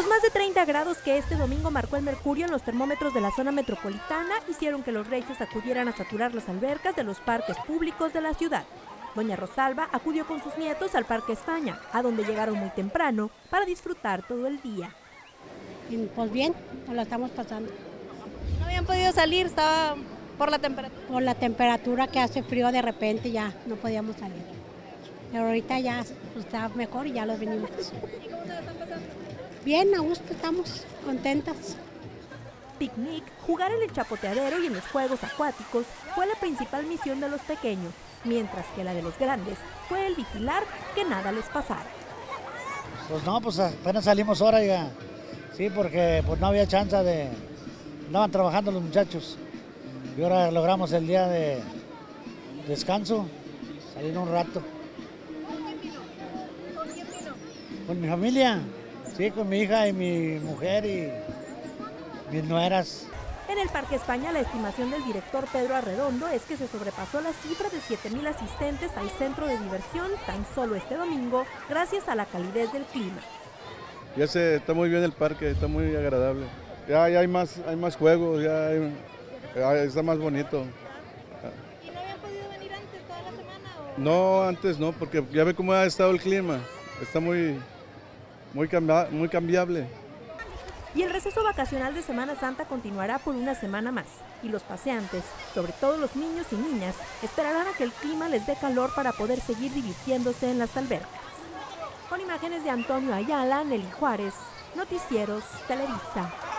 Los más de 30 grados que este domingo marcó el mercurio en los termómetros de la zona metropolitana hicieron que los regios acudieran a saturar las albercas de los parques públicos de la ciudad. Doña Rosalba acudió con sus nietos al Parque España, a donde llegaron muy temprano para disfrutar todo el día. Pues bien, nos la estamos pasando. ¿No habían podido salir? ¿Estaba por la temperatura? Por la temperatura que hace frío de repente ya no podíamos salir. Pero ahorita ya está mejor y ya los venimos. ¿Y cómo se la están pasando? Bien, a gusto, estamos contentas. Picnic, jugar en el chapoteadero y en los juegos acuáticos fue la principal misión de los pequeños, mientras que la de los grandes fue el vigilar que nada les pasara. Pues no, pues apenas salimos ahora ya. Sí, porque pues no había chance de... Andaban trabajando los muchachos. Y ahora logramos el día de descanso, salir un rato. ¿Con quién vino? ¿Con quién vino? Con mi familia. Sí, con mi hija y mi mujer y mis nueras. En el Parque España, la estimación del director Pedro Arredondo es que se sobrepasó la cifra de 7.000 asistentes al centro de diversión tan solo este domingo, gracias a la calidez del clima. Ya se está muy bien el parque, está muy agradable. Ya, hay, más, hay más juegos, ya, ya está más bonito. ¿Y no habían podido venir antes toda la semana? O... No, antes no, porque ya ve cómo ha estado el clima. Está muy, muy, cambia, muy cambiable. Y el receso vacacional de Semana Santa continuará por una semana más. Y los paseantes, sobre todo los niños y niñas, esperarán a que el clima les dé calor para poder seguir divirtiéndose en las albercas. Con imágenes de Antonio Ayala, Nelly Juárez, Noticieros, Televisa.